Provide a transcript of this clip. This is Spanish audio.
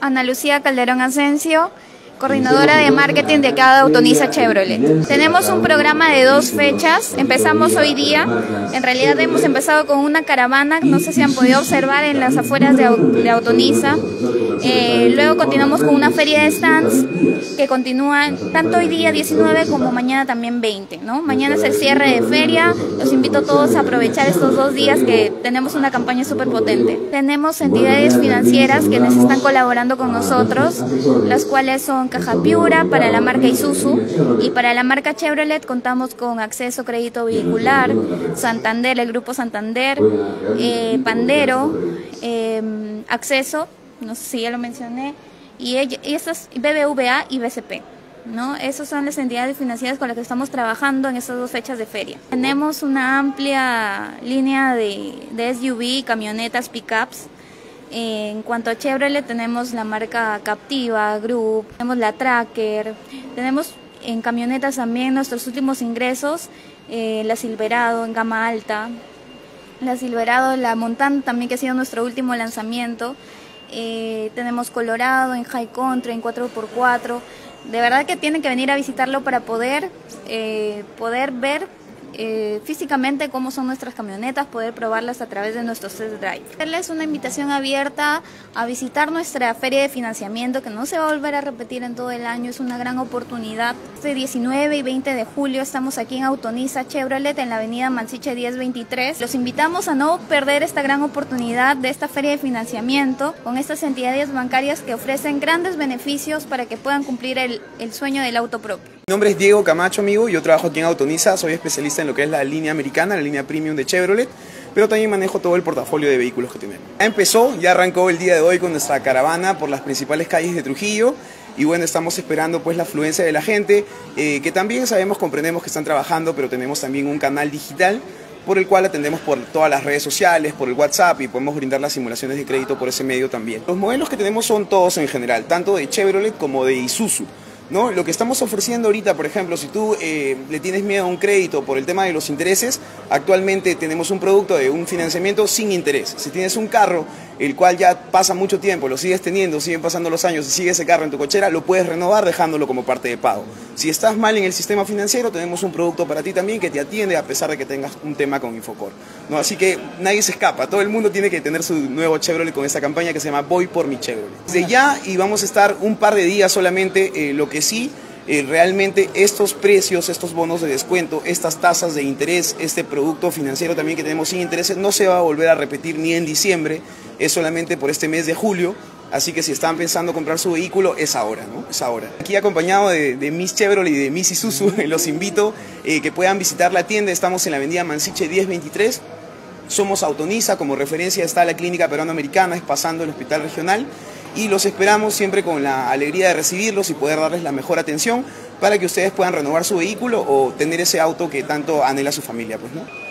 Ana Lucía Calderón Asensio, coordinadora de marketing de cada Autonisa Chevrolet. Tenemos un programa de dos fechas, empezamos hoy día, en realidad hemos empezado con una caravana, no sé si han podido observar en las afueras de, Autonisa, eh, luego continuamos con una feria de stands que continúa tanto hoy día 19 como mañana también 20, ¿no? Mañana es el cierre de feria, los invito a todos a aprovechar estos dos días que tenemos una campaña súper potente. Tenemos entidades financieras que nos están colaborando con nosotros, las cuales son Caja Piura, para la marca Isuzu y para la marca Chevrolet contamos con acceso crédito vehicular, Santander, el grupo Santander, eh, Pandero, em, acceso, no sé si ya lo mencioné, y, estas BBVA y BCP. ¿No? Esas son las entidades financieras con las que estamos trabajando en estas dos fechas de feria. Tenemos una amplia línea de, de SUV, camionetas, pickups, en cuanto a Chevrolet tenemos la marca Captiva, Group, tenemos la Tracker, tenemos en camionetas también nuestros últimos ingresos, eh, la Silverado en gama alta, la Silverado, la Montana también que ha sido nuestro último lanzamiento, eh, tenemos Colorado en High Country, en 4x4, de verdad que tienen que venir a visitarlo para poder, eh, poder ver eh, físicamente cómo son nuestras camionetas, poder probarlas a través de nuestros test drive. Hacerles una invitación abierta a visitar nuestra feria de financiamiento que no se va a volver a repetir en todo el año, es una gran oportunidad. Este 19 y 20 de julio estamos aquí en Autonisa Chevrolet en la avenida Mansiche 1023. Los invitamos a no perder esta gran oportunidad de esta feria de financiamiento con estas entidades bancarias que ofrecen grandes beneficios para que puedan cumplir el, el sueño del auto propio. Mi nombre es Diego Camacho, amigo. Yo trabajo aquí en Autonisa, soy especialista en lo que es la línea americana, la línea premium de Chevrolet, pero también manejo todo el portafolio de vehículos que tenemos. Ya empezó, ya arrancó el día de hoy con nuestra caravana por las principales calles de Trujillo y bueno, estamos esperando pues la afluencia de la gente, eh, que también sabemos, comprendemos que están trabajando, pero tenemos también un canal digital por el cual atendemos por todas las redes sociales, por el WhatsApp y podemos brindar las simulaciones de crédito por ese medio también. Los modelos que tenemos son todos en general, tanto de Chevrolet como de Isuzu. ¿No? Lo que estamos ofreciendo ahorita, por ejemplo, si tú eh, le tienes miedo a un crédito por el tema de los intereses, actualmente tenemos un producto de un financiamiento sin interés. Si tienes un carro el cual ya pasa mucho tiempo, lo sigues teniendo, siguen pasando los años y sigue ese carro en tu cochera, lo puedes renovar dejándolo como parte de pago. Si estás mal en el sistema financiero, tenemos un producto para ti también que te atiende a pesar de que tengas un tema con Infocor. ¿no? Así que nadie se escapa, todo el mundo tiene que tener su nuevo Chevrolet con esta campaña que se llama Voy por mi Chevrolet. Desde ya y vamos a estar un par de días solamente, eh, lo que sí eh, realmente estos precios, estos bonos de descuento, estas tasas de interés, este producto financiero también que tenemos sin intereses, no se va a volver a repetir ni en diciembre, es solamente por este mes de julio. Así que si están pensando comprar su vehículo, es ahora, ¿no? Es ahora. Aquí acompañado de, Miss Chevrolet y de Miss Isuzu, los invito eh, que puedan visitar la tienda. Estamos en la avenida Mansiche 1023. Somos Autonisa, como referencia está la Clínica Peruano-Americana, es pasando el Hospital Regional y los esperamos siempre con la alegría de recibirlos y poder darles la mejor atención para que ustedes puedan renovar su vehículo o tener ese auto que tanto anhela su familia. Pues, ¿no?